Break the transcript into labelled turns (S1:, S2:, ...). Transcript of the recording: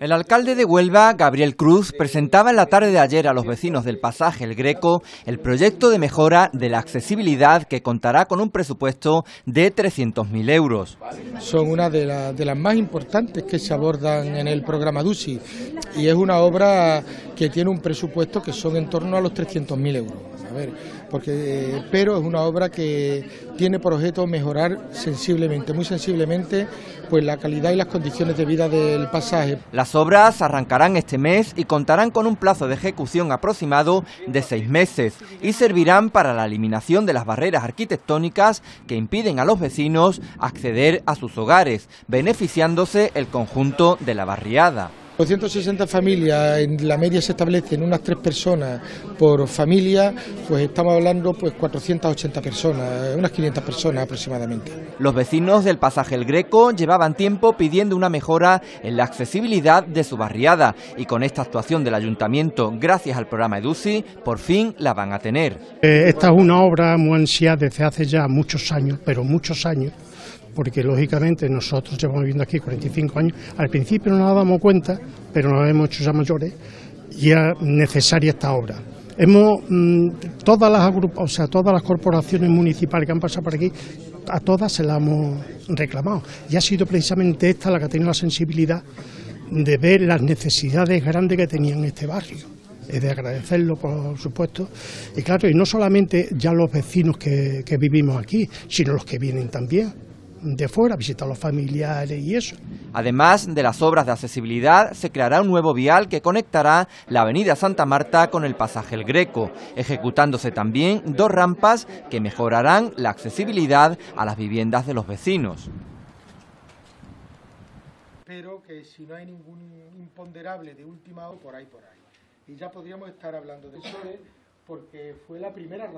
S1: El alcalde de Huelva, Gabriel Cruz, presentaba en la tarde de ayer a los vecinos del pasaje El Greco el proyecto de mejora de la accesibilidad que contará con un presupuesto de 300.000 euros.
S2: Son una de, las más importantes que se abordan en el programa DUSI y es una obra que tiene un presupuesto que son en torno a los 300.000 euros. A ver, porque, eh, pero es una obra que tiene por objeto mejorar sensiblemente, muy sensiblemente, pues la calidad y las condiciones de vida del pasaje.
S1: Las obras arrancarán este mes y contarán con un plazo de ejecución aproximado de seis meses y servirán para la eliminación de las barreras arquitectónicas que impiden a los vecinos acceder a sus hogares, beneficiándose el conjunto de la barriada.
S2: 260 familias, en la media se establecen unas tres personas por familia, pues estamos hablando pues 480 personas, unas 500 personas aproximadamente.
S1: Los vecinos del pasaje El Greco llevaban tiempo pidiendo una mejora en la accesibilidad de su barriada y con esta actuación del ayuntamiento, gracias al programa EDUCI, por fin la van a tener.
S3: Eh, esta es una obra muy ansiada desde hace ya muchos años, pero muchos años porque lógicamente nosotros llevamos viviendo aquí 45 años, al principio no nos dábamos cuenta, pero nos hemos hecho ya mayores y es necesaria esta obra. Hemos, mm, todas las o sea, todas las corporaciones municipales que han pasado por aquí, a todas se las hemos reclamado. Y ha sido precisamente esta la que ha tenido la sensibilidad de ver las necesidades grandes que tenía en este barrio. Es de agradecerlo, por supuesto. Y claro, y no solamente ya los vecinos que vivimos aquí, sino los que vienen también de fuera, visitar a los familiares y eso.
S1: Además de las obras de accesibilidad, se creará un nuevo vial que conectará la avenida Santa Marta con el pasaje El Greco, ejecutándose también dos rampas que mejorarán la accesibilidad a las viviendas de los vecinos.
S2: Pero que si no hay ningún imponderable de última hora, por ahí, por ahí. Y ya podríamos estar hablando de eso, porque fue la primera